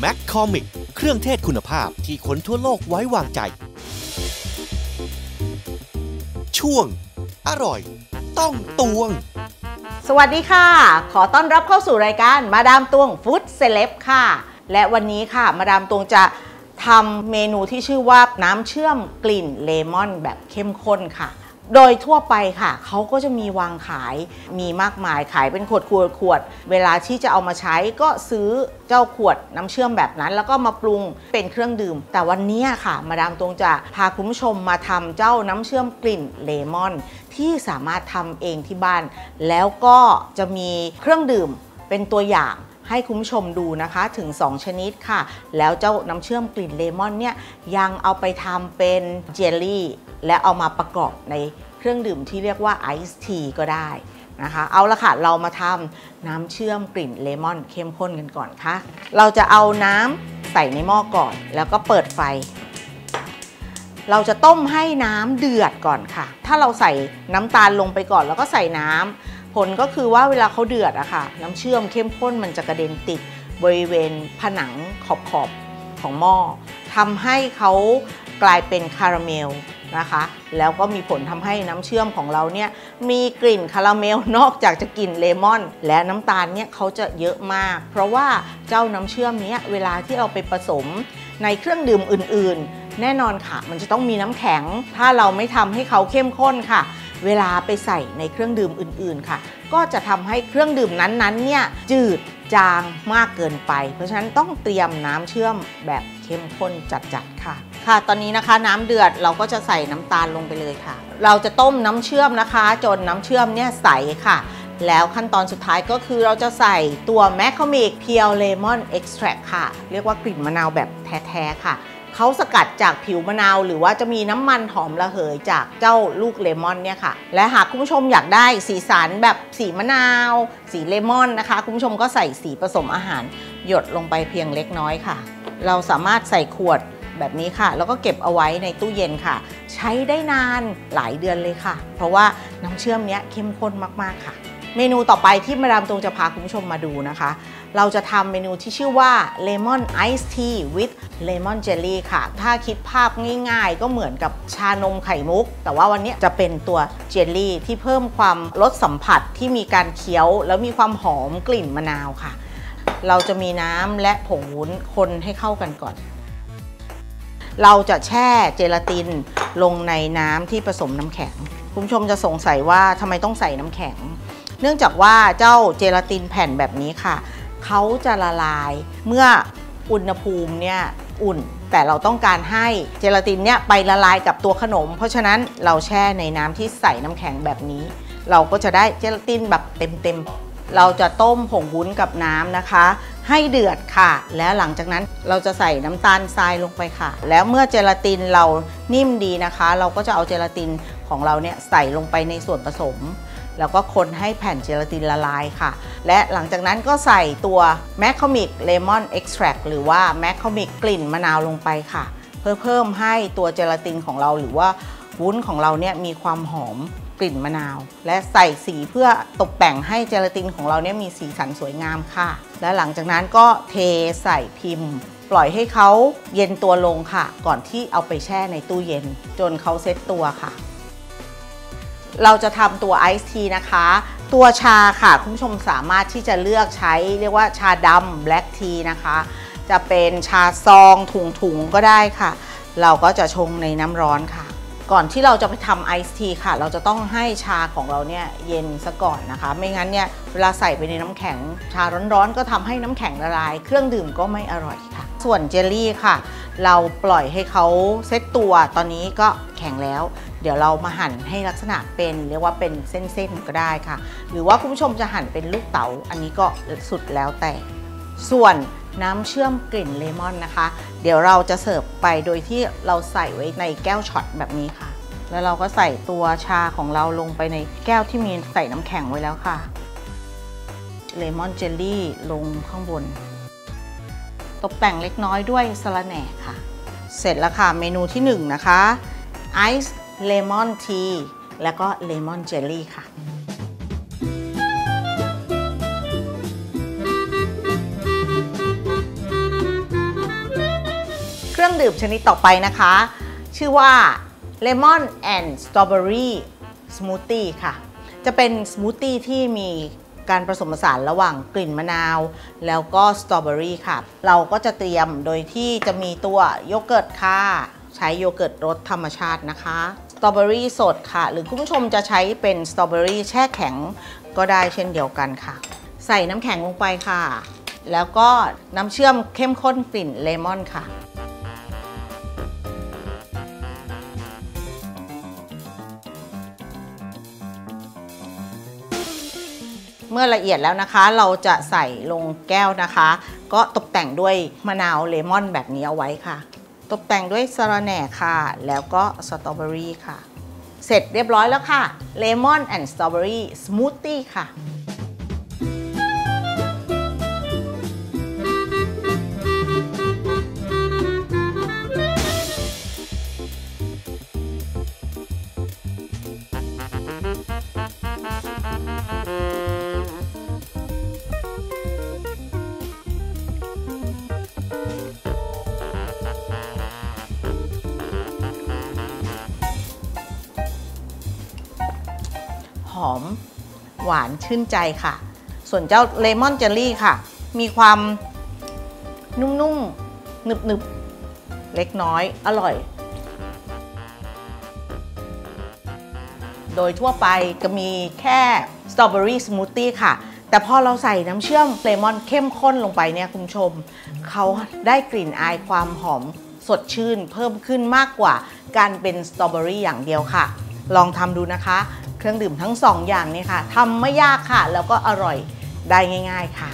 แมคคอมิกเครื่องเทศคุณภาพที่คนทั่วโลกไว้วางใจ ช่วง อร่อย ต้องตวง สวัสดีค่ะ ขอต้อนรับเข้าสู่รายการมาดามตวงฟู้ดเซเลบค่ะ และวันนี้ค่ะ มาดามตวงจะทำเมนูที่ชื่อว่าน้ำเชื่อมกลิ่นเลมอนแบบเข้มข้นค่ะ โดยทั่วไปค่ะ เขาก็จะมีวางขายมีมากมายขายเป็นขวดขวดขวด เวลาที่จะเอามาใช้ก็ซื้อเจ้าขวดน้ำเชื่อมแบบนั้น แล้วก็มาปรุงเป็นเครื่องดื่ม แต่วันนี้ค่ะ มาดามตวงจะพาคุณผู้ชมมาทำเจ้าน้ำเชื่อมกลิ่นเลมอน ที่สามารถทำเองที่บ้าน แล้วก็จะมีเครื่องดื่มเป็นตัวอย่าง ให้คุณผู้ชมดูนะคะถึง 2 ชนิดค่ะ แล้วเจ้าน้ำเชื่อมกลิ่นเลมอนเนี่ยยังเอาไปทำเป็นเจลลี่ และเอามาประกอบในเครื่องดื่มที่เรียกว่าไอซ์ทีก็ได้นะคะ เอาละค่ะ เรามาทำน้ำเชื่อมกลิ่นเลมอนเข้มข้นกันก่อนค่ะ เราจะเอาน้ำใส่ในหม้อก่อน แล้วก็เปิดไฟ เราจะต้มให้น้ำเดือดก่อนค่ะ ถ้าเราใส่น้ำตาลลงไปก่อนแล้วก็ใส่น้ำ ผลก็คือว่าเวลาเขาเดือดอะค่ะ น้ำเชื่อมเข้มข้นมันจะกระเด็นติดบริเวณผนังขอบขอบของหม้อทำให้เขากลายเป็นคาราเมลนะคะ แล้วก็มีผลทำให้น้ำเชื่อมของเราเนี่ยมีกลิ่นคาราเมลนอกจากจะกลิ่นเลมอน และน้ำตาลเนี่ยเขาจะเยอะมาก เพราะว่าเจ้าน้ำเชื่อมเนี้ยเวลาที่เราไปผสมในเครื่องดื่มอื่น ๆ แน่นอนค่ะ มันจะต้องมีน้ำแข็ง ถ้าเราไม่ทำให้เขาเข้มข้นค่ะ เวลาไปใส่ในเครื่องดื่มอื่นๆค่ะ ก็จะทำให้เครื่องดื่มนั้นๆเนี่ยจืดจางมากเกินไป เพราะฉะนั้นต้องเตรียมน้ำเชื่อมแบบเข้มข้นจัดๆค่ะ ค่ะ ตอนนี้นะคะน้ำเดือดเราก็จะใส่น้ำตาลลงไปเลยค่ะ เราจะต้มน้ำเชื่อมนะคะ จนน้ำเชื่อมเนี่ยใสค่ะ แล้วขั้นตอนสุดท้ายก็คือเราจะใส่ตัวแมคคามิกเพียวเลมอนเอ็กซ์แทรค่ะ เรียกว่ากลิ่นมะนาวแบบแท้ๆค่ะ เขาสกัดจากผิวมะนาว หรือว่าจะมีน้ำมันหอมระเหยจากเจ้าลูกเลมอนเนี่ยค่ะ และหากคุณผู้ชมอยากได้สีสันแบบสีมะนาว สีเลมอนนะคะ คุณผู้ชมก็ใส่สีผสมอาหาร หยดลงไปเพียงเล็กน้อยค่ะ เราสามารถใส่ขวดแบบนี้ค่ะ แล้วก็เก็บเอาไว้ในตู้เย็นค่ะ ใช้ได้นานหลายเดือนเลยค่ะ เพราะว่าน้ำเชื่อมเนี้ยเข้มข้นมากๆค่ะ เมนูต่อไปที่มาดามตรงจะพาคุณผู้ชมมาดูนะคะ เราจะทำเมนูที่ชื่อว่า Lemon Ice Tea with Lemon Jelly ค่ะ ถ้าคิดภาพง่ายๆ ก็เหมือนกับชานมไข่มุก แต่ว่าวันนี้จะเป็นตัวเจลลี่ที่เพิ่มความรสสัมผัสที่มีการเคี้ยว แล้วมีความหอมกลิ่นมะนาวค่ะ เราจะมีน้ำและผงวุ้นคนให้เข้ากันก่อน เราจะแช่เจลาตินลงในน้ำที่ผสมน้ำแข็ง คุณผู้ชมจะสงสัยว่าทำไมต้องใส่น้ำแข็ง เนื่องจากว่าเจ้าเจลาตินแผ่นแบบนี้ค่ะ เขาจะละลายเมื่ออุณหภูมิเนี่ยอุ่น แต่เราต้องการให้เจลาตินเนี่ยไปละลายกับตัวขนม เพราะฉะนั้นเราแช่ในน้ำที่ใส่น้ำแข็งแบบนี้ เราก็จะได้เจลาตินแบบเต็มๆเราจะต้มผงวุ้นกับน้ำนะคะ ให้เดือดค่ะ แล้วหลังจากนั้นเราจะใส่น้ำตาลทรายลงไปค่ะ แล้วเมื่อเจลาตินเรานิ่มดีนะคะ เราก็จะเอาเจลาตินของเราเนี่ยใส่ลงไปในส่วนผสม แล้วก็คนให้แผ่นเจลาตินละลายค่ะ และหลังจากนั้นก็ใส่ตัว McCormick lemon extract หรือว่า McCormick กลิ่นมะนาวลงไปค่ะ เพื่อเพิ่มให้ตัวเจลาตินของเราหรือว่าวุ้นของเราเนี่ยมีความหอมกลิ่นมะนาว และใส่สีเพื่อตกแต่งให้เจลาตินของเราเนี่ยมีสีสันสวยงามค่ะ และหลังจากนั้นก็เทใส่พิมพ์ ปล่อยให้เขาเย็นตัวลงค่ะ ก่อนที่เอาไปแช่ในตู้เย็น จนเขาเซ็ตตัวค่ะ เราจะทำตัวไอซ์ทีนะคะ ตัวชาค่ะ คุณผู้ชมสามารถที่จะเลือกใช้เรียกว่าชาดำแบล็กทีนะคะ จะเป็นชาซองถุงๆก็ได้ค่ะ เราก็จะชงในน้ำร้อนค่ะ ก่อนที่เราจะไปทำไอซ์ทีค่ะ เราจะต้องให้ชาของเราเนี่ยเย็นซะก่อนนะคะ ไม่งั้นเนี่ยเวลาใส่ไปในน้ำแข็ง ชาร้อนๆ ก็ทำให้น้ำแข็งละลาย เครื่องดื่มก็ไม่อร่อยค่ะ ส่วนเจลลี่ค่ะ เราปล่อยให้เขาเซตตัวตอนนี้ก็แข็งแล้ว เดี๋ยวเรามาหั่นให้ลักษณะเป็นเรียกว่าเป็นเส้นๆก็ได้ค่ะ หรือว่าคุณผู้ชมจะหั่นเป็นลูกเต๋าอันนี้ก็สุดแล้วแต่ ส่วนน้ำเชื่อมกลิ่นเลมอนนะคะ เดี๋ยวเราจะเสิร์ฟไปโดยที่เราใส่ไว้ในแก้วช็อตแบบนี้ค่ะ แล้วเราก็ใส่ตัวชาของเราลงไปในแก้วที่มีใส่น้ำแข็งไว้แล้วค่ะเลมอนเจลลี่ลงข้างบน ตกแต่งเล็กน้อยด้วยสะระแหน่ค่ะ เสร็จแล้วค่ะ เมนูที่1นะคะไอซ์เลมอนทีแล้วก็เลมอนเจลลี่ค่ะเครื่องดื่มชนิดต่อไปนะคะ ชื่อว่า Lemon and Strawberry Smoothie ค่ะ จะเป็นสมูทตี้ที่มี การผสมผสานระหว่างกลิ่นมะนาว แล้วก็สตรอเบอรี่ค่ะ เราก็จะเตรียมโดยที่จะมีตัวโยเกิร์ตค่ะ ใช้โยเกิร์ตรสธรรมชาตินะคะสตรอเบอรี่สดค่ะ หรือคุณผู้ชมจะใช้เป็นสตรอเบอรี่แช่แข็งก็ได้เช่นเดียวกันค่ะ ใส่น้ำแข็งลงไปค่ะ แล้วก็น้ำเชื่อมเข้มข้นกลิ่นเลมอนค่ะ เมื่อละเอียดแล้วนะคะ เราจะใส่ลงแก้วนะคะ ก็ตกแต่งด้วยมะนาวเลมอนแบบนี้เอาไว้ค่ะ ตกแต่งด้วยสะระแหน่ค่ะ แล้วก็สตรอเบอรี่ค่ะ เสร็จเรียบร้อยแล้วค่ะ Lemon and Strawberry Smoothie ค่ะ อมหวานชื่นใจค่ะ ส่วนเจ้า lemon jelly ค่ะ มีความนุ่มๆหนึบๆ เล็กน้อยอร่อย โดยทั่วไปจะมีแค่สตรอเบอรี่สมูทตี้ค่ะ แต่พอเราใส่น้ำเชื่อมเลมอนเข้มข้นลงไปเนี่ยคุณผู้ชม เขาได้กลิ่นอายความหอมสดชื่นเพิ่มขึ้นมากกว่าการเป็นสตรอเบอรี่อย่างเดียวค่ะ ลองทำดูนะคะ เครื่องดื่มทั้งสองอย่างนี้ค่ะทำไม่ยากค่ะ แล้วก็อร่อยได้ง่าย ๆ ค่ะ